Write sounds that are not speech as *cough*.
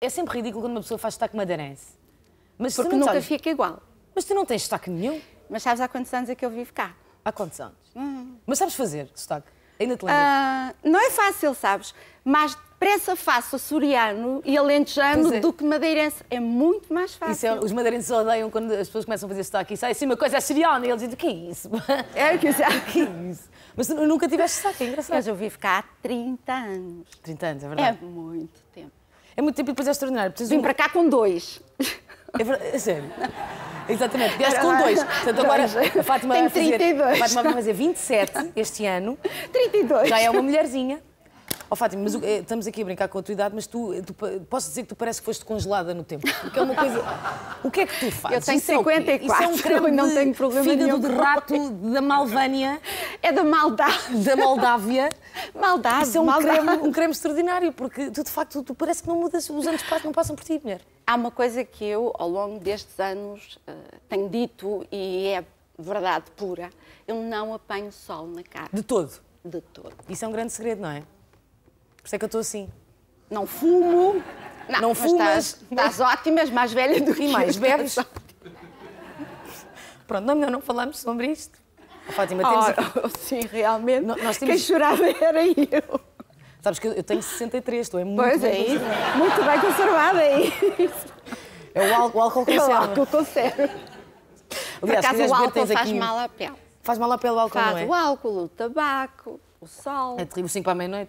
É sempre ridículo quando uma pessoa faz sotaque madeirense. Mas Porque nunca sabes- fica igual. Mas tu não tens sotaque nenhum? Mas sabes há quantos anos é que eu vivo cá? Há quantos anos? Mas sabes fazer sotaque? Ainda te lembras? Ah, não é fácil, sabes? Mais depressa faço açoriano e alentejano é. do que madeirense. É muito mais fácil. Isso é- os madeirenses odeiam quando as pessoas começam a fazer sotaque e sai assim uma coisa açoriana e eles dizem, o que é isso? É que já... *laughs* que é isso? Mas nunca tiveste sotaque, é engraçado. Mas eu vivo cá há 30 anos. 30 anos, é É verdade. muito tempo. É, muito tempo e depois é extraordinário. Precisas Vim um- para cá com dois. É verdade, é sério. Exatamente, *laughs* vieste com dois. Portanto, agora a Fátima Tenho vai fazer, 32. a Fátima vai fazer 27 este ano. *laughs* 32. Já é uma mulherzinha. Ó Fátima, mas eh, estamos aqui a brincar com a tua idade, mas tu, tu pa- posso dizer que tu parece que foste congelada no tempo. Porque é uma coisa. O que é que tu fazes? Eu tenho Isso é o quê? 54, Isso é um creme *laughs* não tenho problema fígado nenhum de rato da Malvânia, É da da Moldávia. Maldade, Isso é um maldade. creme, um creme extraordinário, porque tu de facto tu parece que não mudas, os anos passam, não passam por ti, mulher. Há uma coisa que eu, ao longo destes anos, eh, tenho dito e é verdade pura. Eu não apanho sol na cara. De todo. De todo. Isso é um grande segredo, não é? Por isso é que eu estou assim. Não fumo. Não, Não mas fumas, Estás, estás ótima, és mais velha do que E mais, bebes? Pronto, não é melhor não falarmos sobre isto. Fátima, temos aqui- *laughs* Oh, sim, realmente. No- nós Quem temos- chorava era eu. Sabes que eu, tenho 63, estou é muito Pois bem é isso. conservada. Muito bem conservada é isso. É o álcool, o álcool Eu conserva. álcool conserva. Por Aliás, se acaso o álcool faz aqui... mal à pele. Faz mal à pele o álcool, Faz não é? o álcool, o tabaco, o sol. É terrível, 5 para a meia-noite.